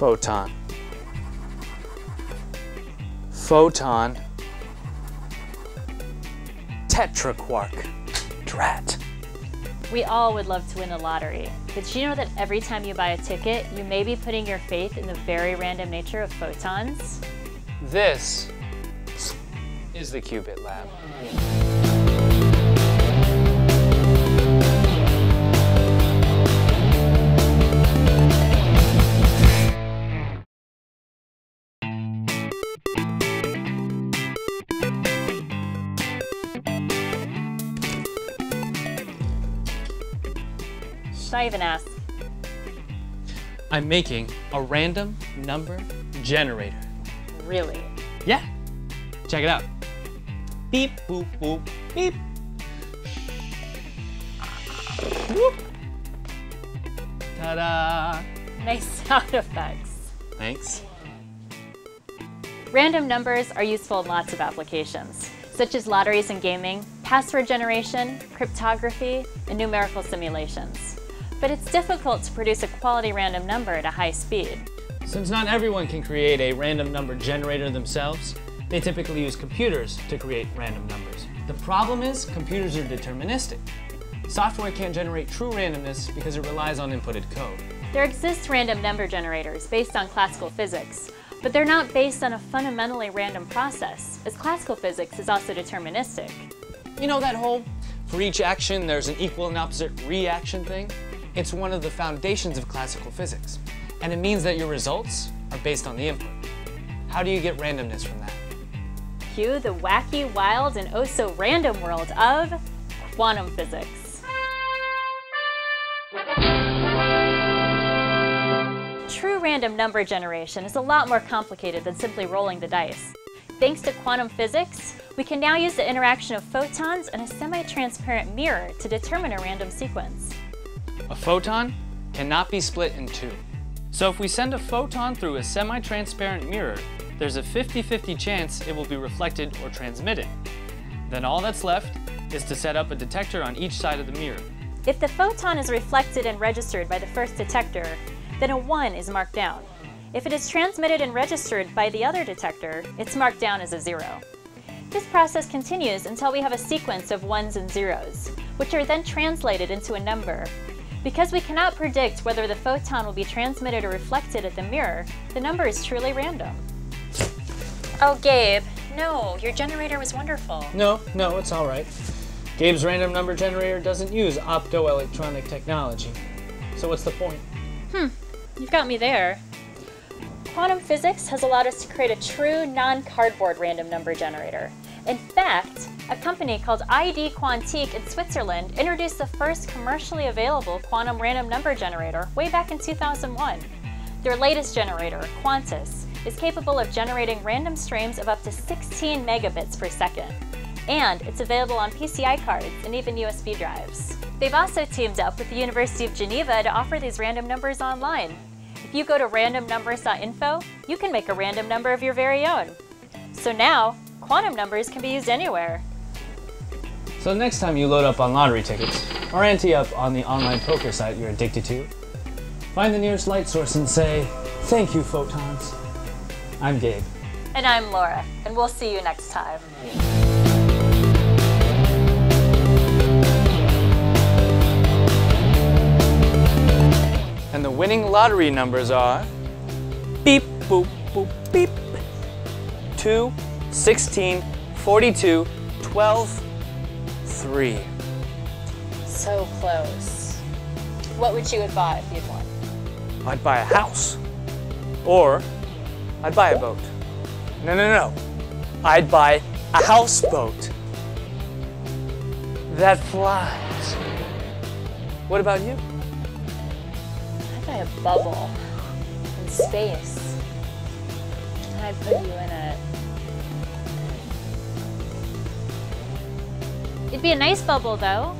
Photon. Photon. Tetraquark. Drat. We all would love to win the lottery, but you know that every time you buy a ticket, you may be putting your faith in the very random nature of photons? This is the Qubit Lab. Should I even ask? I'm making a random number generator. Really? Yeah. Check it out. Beep, boop, boop, beep. Whoop. Ta-da. Nice sound effects. Thanks. Random numbers are useful in lots of applications, such as lotteries and gaming, password generation, cryptography, and numerical simulations. But it's difficult to produce a quality random number at a high speed. Since not everyone can create a random number generator themselves, they typically use computers to create random numbers. The problem is computers are deterministic. Software can't generate true randomness because it relies on inputted code. There exist random number generators based on classical physics, but they're not based on a fundamentally random process, as classical physics is also deterministic. You know that whole for each action there's an equal and opposite reaction thing? It's one of the foundations of classical physics, and it means that your results are based on the input. How do you get randomness from that? Cue the wacky, wild, and oh so random world of quantum physics. True random number generation is a lot more complicated than simply rolling the dice. Thanks to quantum physics, we can now use the interaction of photons and a semi-transparent mirror to determine a random sequence. A photon cannot be split in two. So if we send a photon through a semi-transparent mirror, there's a 50-50 chance it will be reflected or transmitted. Then all that's left is to set up a detector on each side of the mirror. If the photon is reflected and registered by the first detector, then a 1 is marked down. If it is transmitted and registered by the other detector, it's marked down as a 0. This process continues until we have a sequence of 1s and 0s, which are then translated into a number. Because we cannot predict whether the photon will be transmitted or reflected at the mirror, the number is truly random. Oh, Gabe, no, your generator was wonderful. No, no, it's all right. Gabe's random number generator doesn't use optoelectronic technology. So what's the point? Hmm, you've got me there. Quantum physics has allowed us to create a true non-cardboard random number generator. In fact, a company called ID Quantique in Switzerland introduced the first commercially available quantum random number generator way back in 2001. Their latest generator, Quantis, is capable of generating random streams of up to 16 megabits per second. And it's available on PCI cards and even USB drives. They've also teamed up with the University of Geneva to offer these random numbers online. If you go to randomnumbers.info, you can make a random number of your very own. So now, quantum numbers can be used anywhere. So next time you load up on lottery tickets, or ante up on the online poker site you're addicted to, find the nearest light source and say, thank you, photons. I'm Gabe. And I'm Laura, and we'll see you next time. And the winning lottery numbers are beep, boop, boop, beep. 2, 16, 42, 12, 3. So close. What would you have bought if you'd won? I'd buy a house. Or I'd buy a boat. No, no, no. I'd buy a houseboat that flies. What about you? I'd buy a bubble in space. And I'd put you in it. It'd be a nice bubble though.